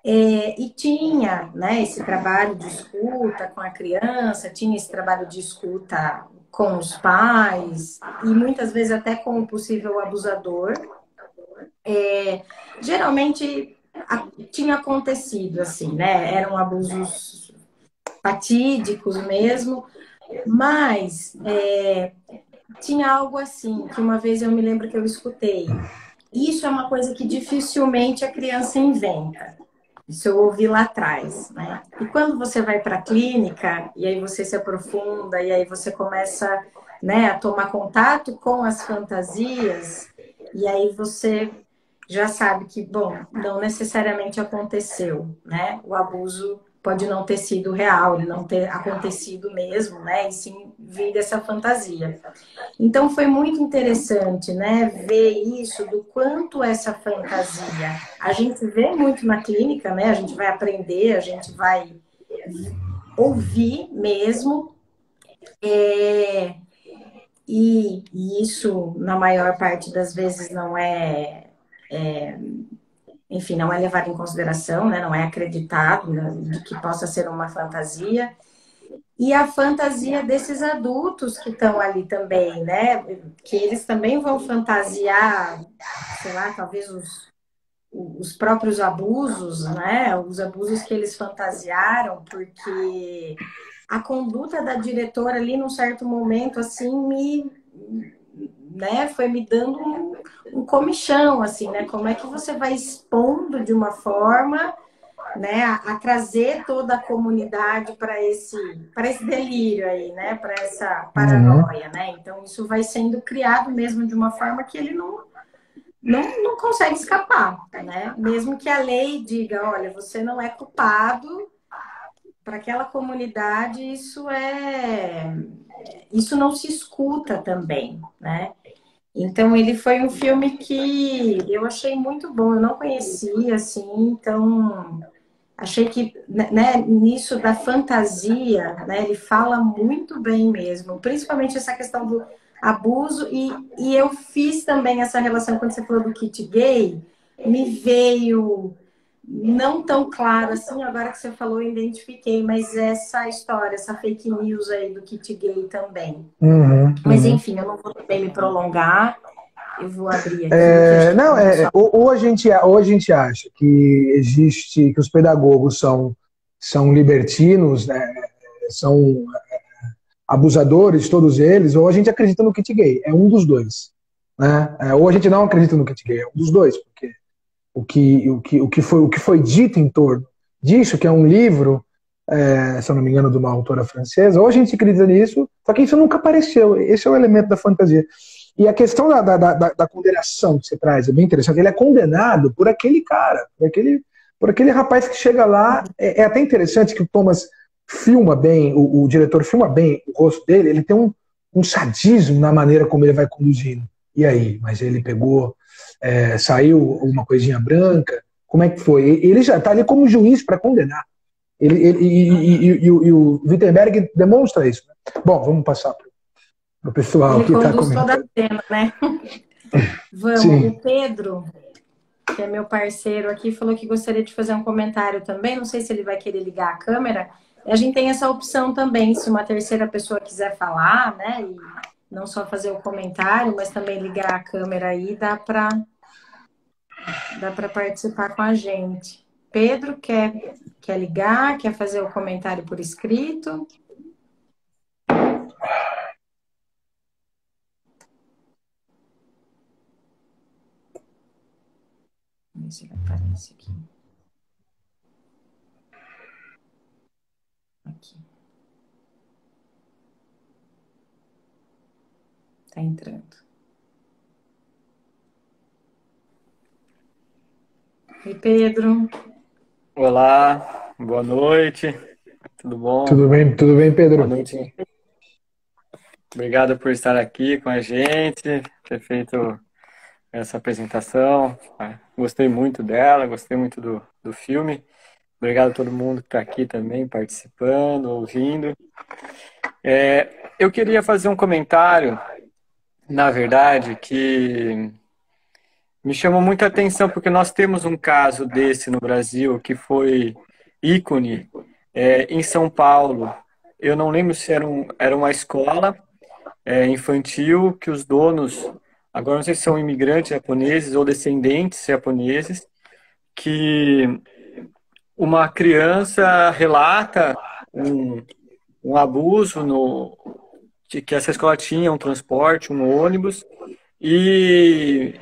É, e tinha né, esse trabalho de escuta com a criança, tinha esse trabalho de escuta com os pais e muitas vezes até com o possível abusador. É, geralmente a, tinha acontecido assim, né? Eram abusos fatídicos mesmo, mas é, tinha algo assim que uma vez eu me lembro que eu escutei. Isso é uma coisa que dificilmente a criança inventa. Isso eu ouvi lá atrás, né? E quando você vai para a clínica e aí você se aprofunda e aí você começa, né, a tomar contato com as fantasias e aí você já sabe que, bom, não necessariamente aconteceu, né? O abuso pode não ter sido real, não ter acontecido mesmo, né? E sim vir dessa fantasia. Então foi muito interessante, né? Ver isso do quanto essa fantasia. A gente vê muito na clínica, né? A gente vai aprender, a gente vai ouvir mesmo. É, e, e isso, na maior parte das vezes, não é, é enfim, não é levado em consideração, né? não é acreditado né? de que possa ser uma fantasia. E a fantasia desses adultos que estão ali também, né? Que eles também vão fantasiar, sei lá, talvez os, os próprios abusos, né? Os abusos que eles fantasiaram, porque a conduta da diretora ali, num certo momento, assim, me né, foi me dando um, um comichão, assim, né? Como é que você vai expondo de uma forma, né, a, trazer toda a comunidade para esse, esse delírio aí, né, para essa paranoia, uhum. né? Então isso vai sendo criado mesmo de uma forma que ele não não, não consegue escapar, né? Mesmo que a lei diga, olha, você não é culpado, para aquela comunidade isso é isso não se escuta também, né? Então ele foi um filme que eu achei muito bom, eu não conhecia assim, então achei que né, nisso da fantasia, né, ele fala muito bem mesmo, principalmente essa questão do abuso e, e eu fiz também essa relação quando você falou do kit gay, me veio não tão claro assim, agora que você falou, eu identifiquei, mas essa história, essa fake news aí do kit gay também. Uhum, mas uhum. enfim, eu não vou também me prolongar. Eu vou abrir aqui. É, não, é, ou, ou, a gente, ou a gente acha que existe, que os pedagogos são, são libertinos, né, são é, abusadores, todos eles, ou a gente acredita no kit gay. É um dos dois. Né? É, ou a gente não acredita no kit gay, é um dos dois, porque o que, o que, o que, foi, o que foi dito em torno disso, que é um livro, é, se eu não me engano, de uma autora francesa, ou a gente acredita nisso, Só que isso nunca apareceu. Esse é o elemento da fantasia. E a questão da, da, da, da condenação que você traz é bem interessante. Ele é condenado por aquele cara, por aquele, por aquele rapaz que chega lá. É, é até interessante que o Thomas filma bem, o, o, diretor filma bem o rosto dele. Ele tem um, um sadismo na maneira como ele vai conduzindo. E aí? Mas ele pegou, é, saiu uma coisinha branca. Como é que foi? Ele já está ali como juiz para condenar. Ele, ele, e, e, e, e, o Wittenberg demonstra isso. Né? Bom, vamos passar para o pessoal Ele que está comentando. toda a cena, né? *laughs* Vamos, Sim. o Pedro, que é meu parceiro aqui, falou que gostaria de fazer um comentário também. Não sei se ele vai querer ligar a câmera. A gente tem essa opção também, se uma terceira pessoa quiser falar, né? E não só fazer o comentário, mas também ligar a câmera aí, dá para dá para participar com a gente. Pedro quer, quer ligar, quer fazer o comentário por escrito? ver se ele aparece aqui. Aqui. Tá entrando. Oi, Pedro. Olá, boa noite. Tudo bom? Tudo bem, tudo bem, Pedro? Boa noite. Obrigado por estar aqui com a gente, ter feito essa apresentação. Ah, gostei muito dela, gostei muito do, do filme. Obrigado a todo mundo que está aqui também participando, ouvindo. É, eu queria fazer um comentário, na verdade, que me chamou muita atenção, porque nós temos um caso desse no Brasil que foi ícone é, em São Paulo. Eu não lembro se era, um, era uma escola é, infantil que os donos agora não sei se são imigrantes japoneses ou descendentes japoneses, que uma criança relata um, um abuso no que essa escola tinha um transporte, um ônibus, e,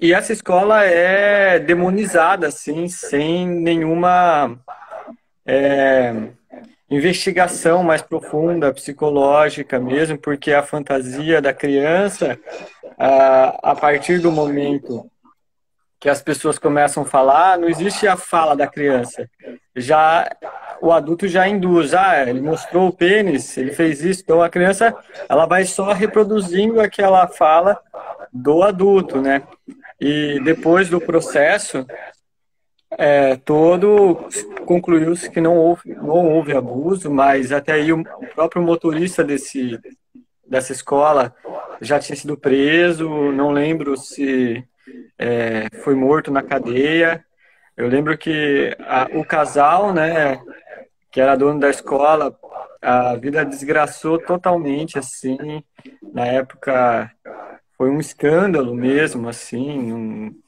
e essa escola é demonizada, assim, sem nenhuma é, investigação mais profunda, psicológica mesmo, porque a fantasia da criança a, a partir do momento que as pessoas começam a falar, não existe a fala da criança. Já o adulto já induz, ah, ele mostrou o pênis, ele fez isso, então a criança ela vai só reproduzindo aquela fala do adulto, né? E depois do processo é, todo concluiu-se que não houve, não houve abuso, mas até aí o próprio motorista desse dessa escola já tinha sido preso, não lembro se é, foi morto na cadeia. Eu lembro que a, o casal, né, que era dono da escola, a vida desgraçou totalmente, assim. Na época foi um escândalo mesmo, assim, um,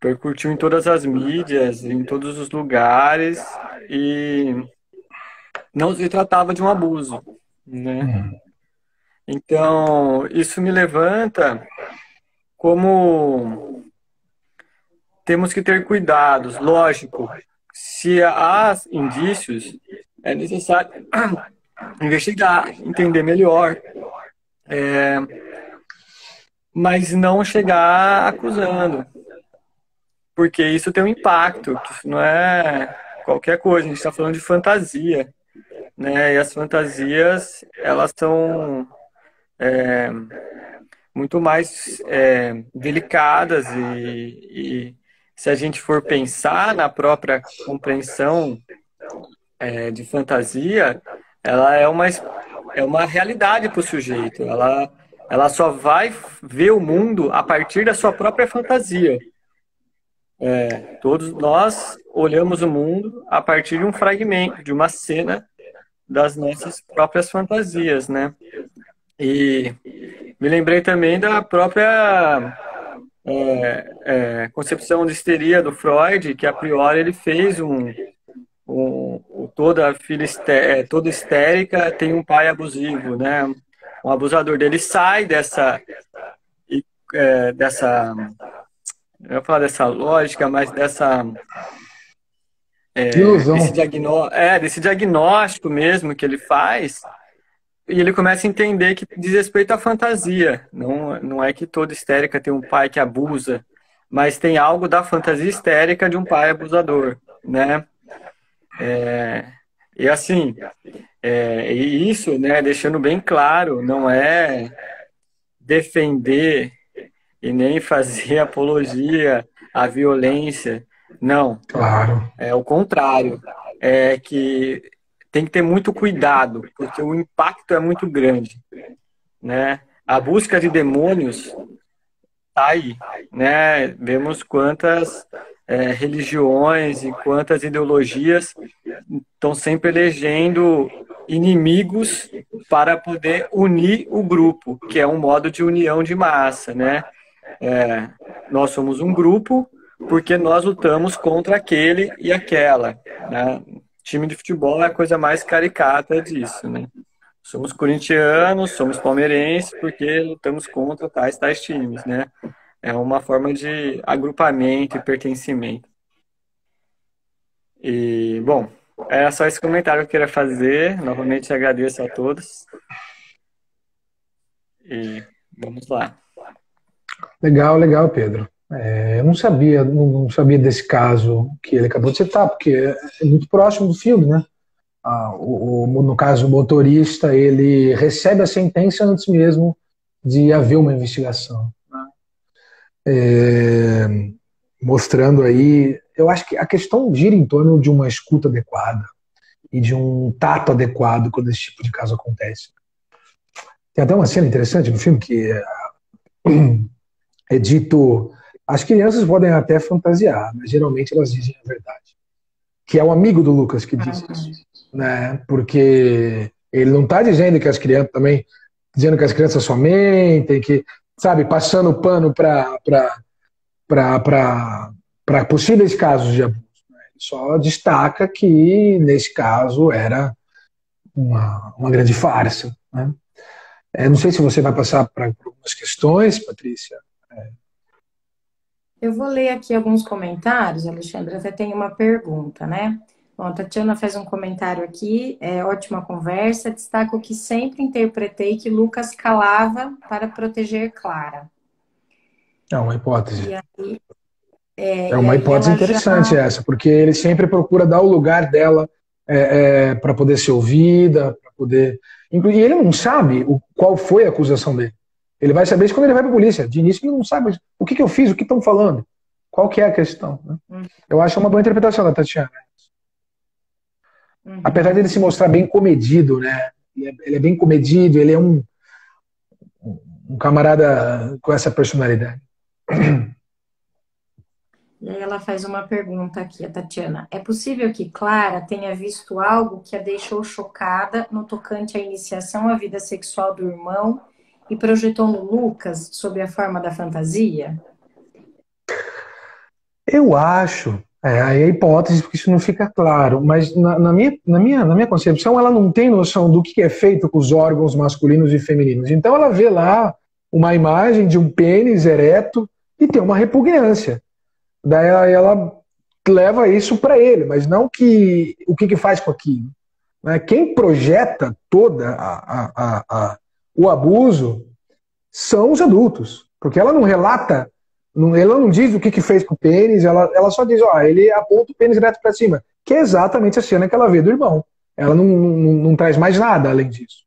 percutiu em todas as mídias, em todos os lugares e não se tratava de um abuso, né? Uhum. Então, isso me levanta como temos que ter cuidados, lógico. Se há indícios, é necessário *clears throat* investigar, entender melhor, é, mas não chegar acusando, porque isso tem um impacto, isso não é qualquer coisa, a gente está falando de fantasia, né? E as fantasias, elas são é, muito mais é, delicadas e, e, se a gente for pensar na própria compreensão é, de fantasia, ela é uma, é uma realidade para o sujeito. Ela, ela só vai ver o mundo a partir da sua própria fantasia. É, todos nós olhamos o mundo a partir de um fragmento, de uma cena das nossas próprias fantasias, né? E me lembrei também da própria é, é, concepção de histeria do Freud, que a priori ele fez um, um toda filha é, toda histérica tem um pai abusivo, né? Um abusador dele sai dessa é, dessa eu vou falar dessa lógica, mas dessa é, desse, diagnó é, desse diagnóstico mesmo que ele faz e ele começa a entender que diz respeito à fantasia. Não, não é que toda histérica tem um pai que abusa, mas tem algo da fantasia histérica de um pai abusador, né? É, e assim, é, e isso, né, deixando bem claro, não é defender e nem fazer *laughs* apologia à violência, não. Claro. É o contrário. É que tem que ter muito cuidado, porque o impacto é muito grande, né? A busca de demônios tá aí, né? Vemos quantas é, religiões e quantas ideologias estão sempre elegendo inimigos para poder unir o grupo, que é um modo de união de massa, né? É, nós somos um grupo porque nós lutamos contra aquele e aquela, né? Time de futebol é a coisa mais caricata disso, né? Somos corintianos, somos palmeirenses porque lutamos contra tais tais times, né? É uma forma de agrupamento e pertencimento. E, bom, era só esse comentário que eu queria fazer. Novamente agradeço a todos. E vamos lá. Legal, legal, Pedro. É, eu não sabia, não, sabia desse caso que ele acabou de citar, porque é muito próximo do filme, né? Ah, o, o, no caso, o motorista ele recebe a sentença antes mesmo de haver uma investigação é, mostrando aí. Eu acho que a questão gira em torno de uma escuta adequada e de um tato adequado quando esse tipo de caso acontece. Tem até uma cena interessante no filme que é, *clears throat* é dito. As crianças podem até fantasiar, mas geralmente elas dizem a verdade. Que é o amigo do Lucas que diz isso. Né? Porque ele não está dizendo que as crianças também dizendo que as crianças só mentem, que sabe, passando pano para possíveis casos de abuso. Né? Só destaca que, nesse caso, era uma, uma grande farsa. Né? É, não sei se você vai passar para algumas questões, Patrícia. É. Eu vou ler aqui alguns comentários, Alexandre. Até tem uma pergunta, né? Bom, a Tatiana faz um comentário aqui, é ótima conversa. Destaco que sempre interpretei que Lucas calava para proteger Clara. É uma hipótese. Aí, é, é, uma hipótese interessante já... essa, porque ele sempre procura dar o lugar dela é, é, para poder ser ouvida, para poder. E ele não sabe o, qual foi a acusação dele. Ele vai saber isso quando ele vai para a polícia. De início ele não sabe o que, que eu fiz, o que estão falando, qual que é a questão. Né? Hum. Eu acho uma boa interpretação da Tatiana. Uhum. Apesar dele se mostrar bem comedido, né? Ele é bem comedido, ele é um, um camarada com essa personalidade. E aí ela faz uma pergunta aqui, a Tatiana. É possível que Clara tenha visto algo que a deixou chocada no tocante à iniciação à vida sexual do irmão e projetou no Lucas sob a forma da fantasia? Eu acho é, aí é hipótese, porque isso não fica claro. Mas na, na, minha, na, minha, na minha concepção, ela não tem noção do que é feito com os órgãos masculinos e femininos. Então ela vê lá uma imagem de um pênis ereto e tem uma repugnância. Daí ela leva isso para ele, mas não que o que, que faz com aquilo. Né? Quem projeta toda a, a, a, o abuso são os adultos, porque ela não relata não, ela não diz o que, que fez com o pênis, ela, ela só diz, ó, ele aponta o pênis direto para cima, que é exatamente a cena que ela vê do irmão. Ela não, não, não traz mais nada além disso.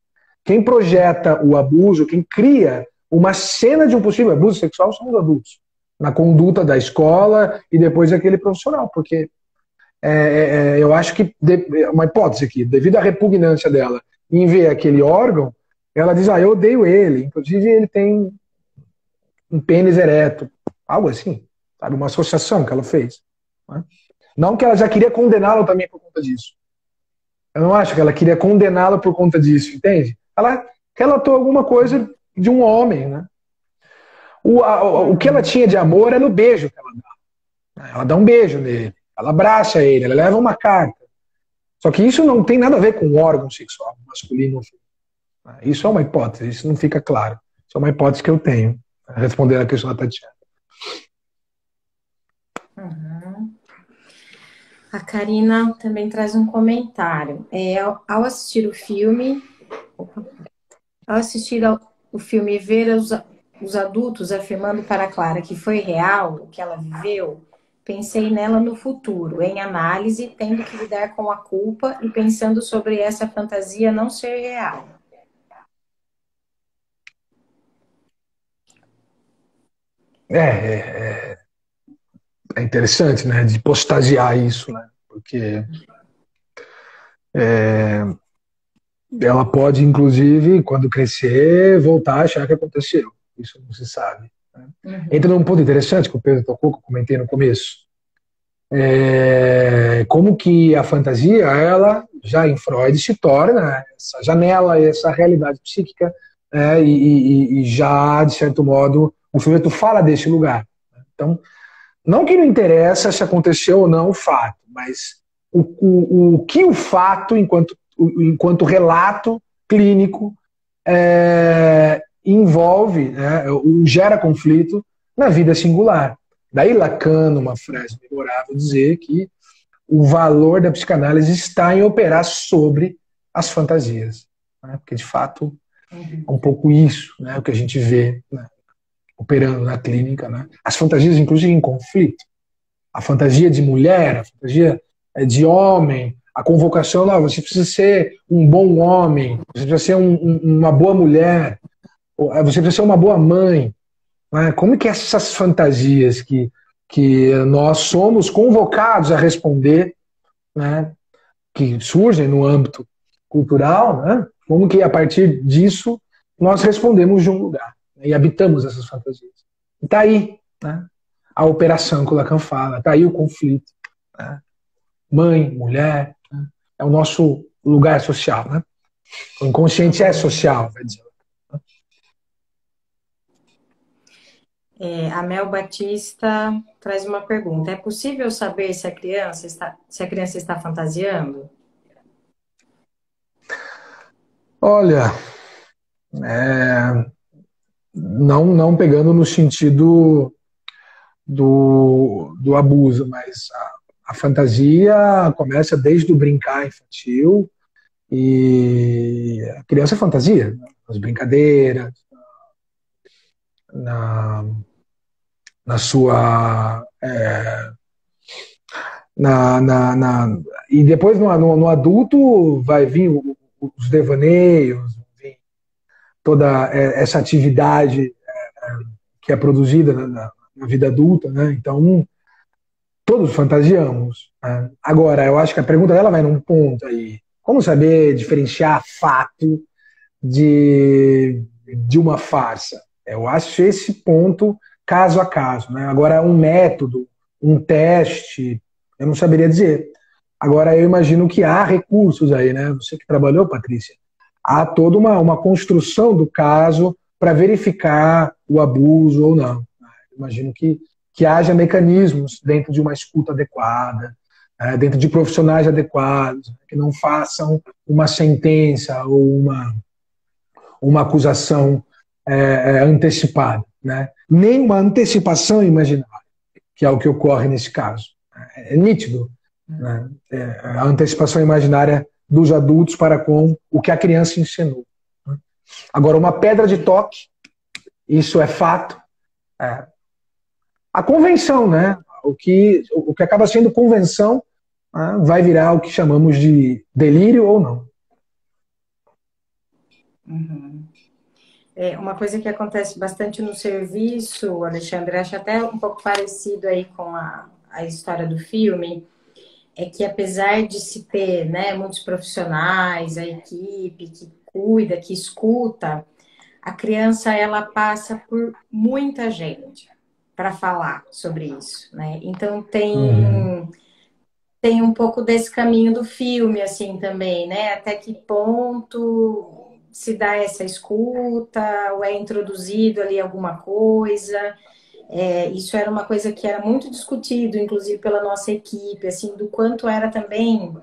Quem projeta o abuso, quem cria uma cena de um possível abuso sexual são os adultos, na conduta da escola e depois aquele profissional, porque é, é, é eu acho que, de, uma hipótese aqui, devido à repugnância dela em ver aquele órgão, ela diz, ah, eu odeio ele, inclusive ele tem um pênis ereto. Algo assim, sabe? Uma associação que ela fez. Né? Não que ela já queria condená-lo também por conta disso. Eu não acho que ela queria condená-lo por conta disso, entende? Ela relatou alguma coisa de um homem, né? O, a, o que ela tinha de amor é no beijo que ela dá. Ela dá um beijo nele, ela abraça ele, ela leva uma carta. Só que isso não tem nada a ver com o órgão sexual, masculino ou feminino. Isso é uma hipótese, isso não fica claro. Isso é uma hipótese que eu tenho, respondendo a questão da Tatiana. Uhum. A Karina também traz um comentário. É, ao assistir o filme. Ao assistir ao, o filme e ver os, os adultos afirmando para Clara que foi real o que ela viveu, pensei nela no futuro, em análise, tendo que lidar com a culpa e pensando sobre essa fantasia não ser real. É, é, é, é interessante, né, de postagiar isso, né, porque é, ela pode, inclusive, quando crescer, voltar a achar que aconteceu. Isso não se sabe. Né? Uhum. Entra num ponto interessante que o Pedro tocou, que eu comentei no começo. É, como que a fantasia, ela já em Freud se torna essa janela, essa realidade psíquica, é, e, e, e, já, de certo modo, o sujeito fala desse lugar. Então, não que não interessa se aconteceu ou não o fato, mas o, o, o que o fato, enquanto, enquanto relato clínico, é, envolve, né, gera conflito na vida singular. Daí Lacan, numa frase memorável, dizer que o valor da psicanálise está em operar sobre as fantasias. Né? Porque, de fato, é um pouco isso né, o que a gente vê né, operando na clínica. Né? As fantasias, inclusive, em conflito. A fantasia de mulher, a fantasia é, de homem, a convocação, não, você precisa ser um bom homem, você precisa ser um, um, uma boa mulher, é, você precisa ser uma boa mãe. Né? Como que essas fantasias que, que nós somos convocados a responder, né? que surgem no âmbito cultural, né? como que a partir disso nós respondemos de um lugar né? e habitamos essas fantasias. E está aí né? a operação que o Lacan fala, está aí o conflito. Né? Mãe, mulher, né? é o nosso lugar social. Né? O inconsciente é social, vai dizer. É, a Mel Batista traz uma pergunta: é possível saber se a criança está, se a criança está fantasiando? Olha, é, não, não pegando no sentido do, do abuso, mas a, a fantasia começa desde o brincar infantil e a criança é fantasia, né? as brincadeiras, na, na sua. É, na, na, na, e depois no, no, no adulto vai vir os devaneios, toda é, essa atividade é, que é produzida na, na vida adulta, né? Então, todos fantasiamos. Né? Agora, eu acho que a pergunta dela vai num ponto aí. Como saber diferenciar fato de, de uma farsa? Eu acho esse ponto caso a caso. Né? Agora, um método, um teste, eu não saberia dizer. Agora, eu imagino que há recursos aí, né? Você que trabalhou, Patrícia, há toda uma, uma construção do caso para verificar o abuso ou não. Imagino que, que haja mecanismos dentro de uma escuta adequada, né? dentro de profissionais adequados, né? que não façam uma sentença ou uma, uma acusação é, é, antecipada né? nem uma antecipação imaginária, que é o que ocorre nesse caso. É, é nítido né? é a antecipação imaginária dos adultos para com o que a criança ensinou. Né? Agora, uma pedra de toque, isso é fato. É. A convenção, né? o, que, o que acaba sendo convenção, né? vai virar o que chamamos de delírio ou não. Uhum. É, uma coisa que acontece bastante no serviço, Alexandre, acho até um pouco parecido aí com a, a história do filme, é que apesar de se ter né, muitos profissionais, a equipe que cuida, que escuta, a criança ela passa por muita gente para falar sobre isso, né? Então tem uhum. tem um pouco desse caminho do filme assim também, né? Até que ponto se dá essa escuta, ou é introduzido ali alguma coisa. É, isso era uma coisa que era muito discutido, inclusive pela nossa equipe, assim, do quanto era também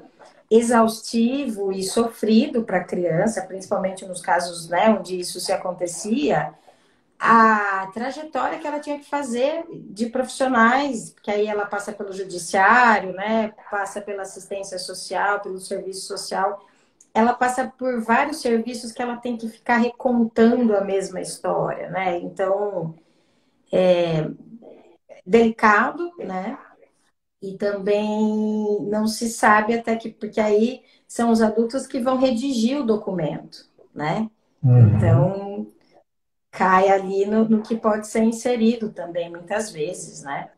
exaustivo e sofrido para a criança, principalmente nos casos né, onde isso se acontecia, a trajetória que ela tinha que fazer de profissionais, que aí ela passa pelo judiciário, né, passa pela assistência social, pelo serviço social, ela passa por vários serviços que ela tem que ficar recontando a mesma história, né? Então, é delicado, né? E também não se sabe até que, porque aí são os adultos que vão redigir o documento, né? Uhum. Então, cai ali no, no que pode ser inserido também, muitas vezes, né?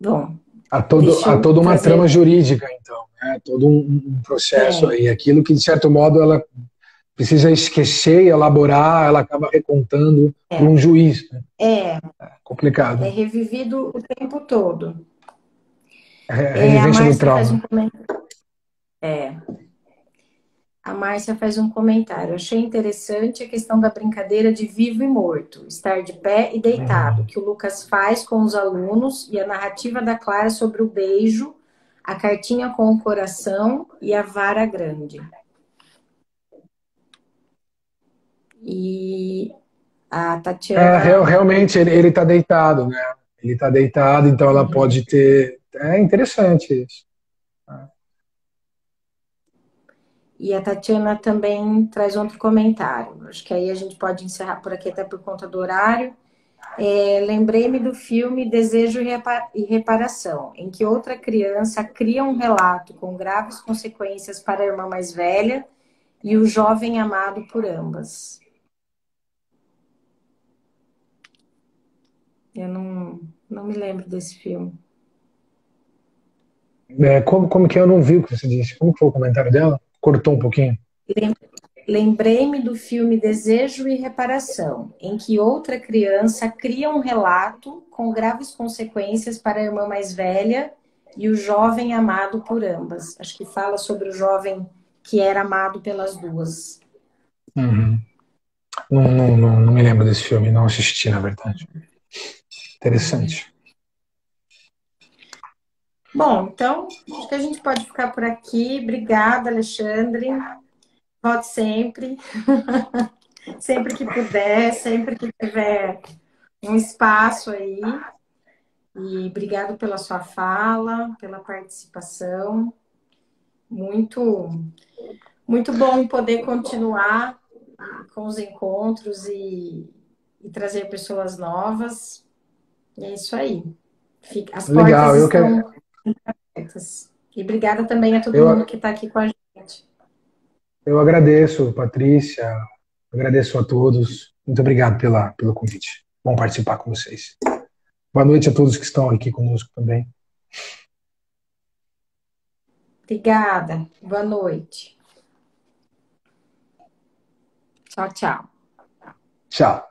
Bom. Há, todo, há toda uma trama jurídica, então, né? Todo um, um processo é. aí. Aquilo que, de certo modo, ela precisa esquecer e elaborar, ela acaba recontando é. para um juiz. Né? É. é. Complicado. É revivido o tempo todo. É, é, é a Márcia do trauma. Faz um comentário. É. A Márcia faz um comentário. Achei interessante a questão da brincadeira de vivo e morto, estar de pé e deitado, uhum. que o Lucas faz com os alunos, e a narrativa da Clara sobre o beijo, a cartinha com o coração e a vara grande. E a Tatiana. É, realmente, ele está deitado, né? Ele está deitado, então ela uhum. pode ter. É interessante isso. E a Tatiana também traz outro comentário. Acho que aí a gente pode encerrar por aqui, até por conta do horário. É, Lembrei-me do filme Desejo e Reparação, em que outra criança cria um relato com graves consequências para a irmã mais velha e o jovem amado por ambas. Eu não, não me lembro desse filme. É, como, como que eu não vi o que você disse? Como foi o comentário dela? Cortou um pouquinho. Lembrei-me do filme Desejo e Reparação, em que outra criança cria um relato com graves consequências para a irmã mais velha e o jovem amado por ambas. Acho que fala sobre o jovem que era amado pelas duas. Uhum. Não, não, não, não me lembro desse filme, não assisti, na verdade. Interessante. Bom, então, acho que a gente pode ficar por aqui. Obrigada, Alexandre. Volte sempre. *laughs* sempre que puder, sempre que tiver um espaço aí. E obrigado pela sua fala, pela participação. Muito, muito bom poder continuar com os encontros e, e trazer pessoas novas. É isso aí. Fica, as Legal, portas estão abertas. E obrigada também a todo eu, mundo que está aqui com a gente. Eu agradeço, Patrícia. Agradeço a todos. Muito obrigado pela, pelo convite. Bom participar com vocês. Boa noite a todos que estão aqui conosco também. Obrigada. Boa noite. Tchau, tchau. Tchau.